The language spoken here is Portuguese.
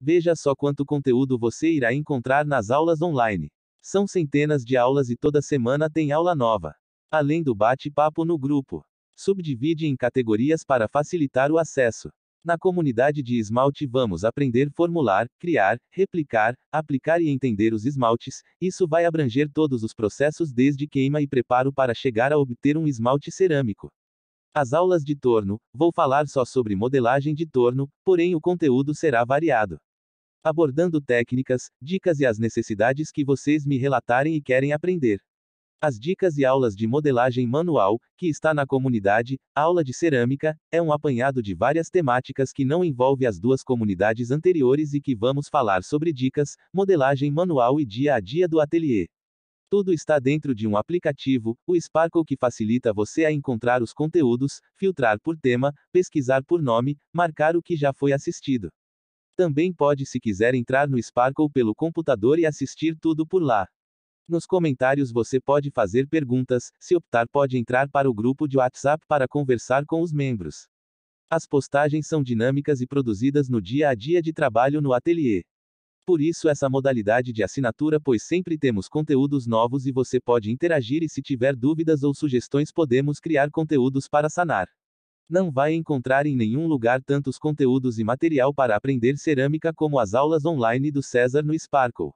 Veja só quanto conteúdo você irá encontrar nas aulas online. São centenas de aulas e toda semana tem aula nova. Além do bate-papo no grupo. Subdivide em categorias para facilitar o acesso. Na comunidade de esmalte vamos aprender formular, criar, replicar, aplicar e entender os esmaltes. Isso vai abranger todos os processos desde queima e preparo para chegar a obter um esmalte cerâmico. As aulas de torno, vou falar só sobre modelagem de torno, porém o conteúdo será variado. Abordando técnicas, dicas e as necessidades que vocês me relatarem e querem aprender. As dicas e aulas de modelagem manual, que está na comunidade, aula de cerâmica, é um apanhado de várias temáticas que não envolve as duas comunidades anteriores e que vamos falar sobre dicas, modelagem manual e dia a dia do ateliê. Tudo está dentro de um aplicativo, o Sparkle que facilita você a encontrar os conteúdos, filtrar por tema, pesquisar por nome, marcar o que já foi assistido. Também pode se quiser entrar no Sparkle pelo computador e assistir tudo por lá. Nos comentários você pode fazer perguntas, se optar pode entrar para o grupo de WhatsApp para conversar com os membros. As postagens são dinâmicas e produzidas no dia a dia de trabalho no ateliê. Por isso essa modalidade de assinatura, pois sempre temos conteúdos novos e você pode interagir e se tiver dúvidas ou sugestões podemos criar conteúdos para sanar. Não vai encontrar em nenhum lugar tantos conteúdos e material para aprender cerâmica como as aulas online do César no Sparkle.